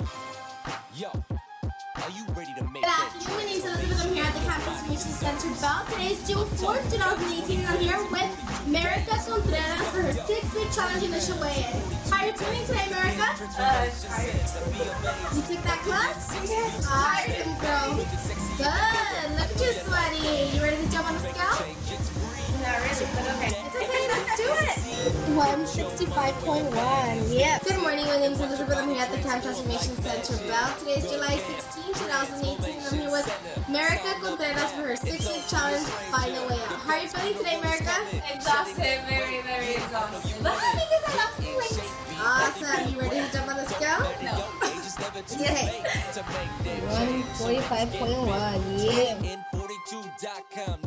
Yo, are you ready to make Good that afternoon, my name is Elizabeth. I'm here at the Camp Transformation Center Bell. Today is June 4th, 2018, and I'm here with Merika Contreras for her six-week challenge initial weigh-in. How are you feeling today, Merika? You took that class? Awesome, girl. Good. Look at you, sweaty. You ready to jump on the scale? Not really, but okay. 165.1. Yep. Good morning, my name is Elizabeth. I'm here at the Camp Transformation Center Bell. Today is July 16, 2018, and I'm here with Merika Contreras for her six-week challenge final weigh out. How are you feeling today, Merika? Exhausted, very, very exhausted. But I some weight. Awesome. You ready to jump on the scale? No. It's okay. 145.1. Yeah. in42.com?